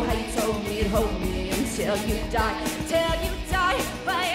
how you told me you'd hold me until you die, till you die. By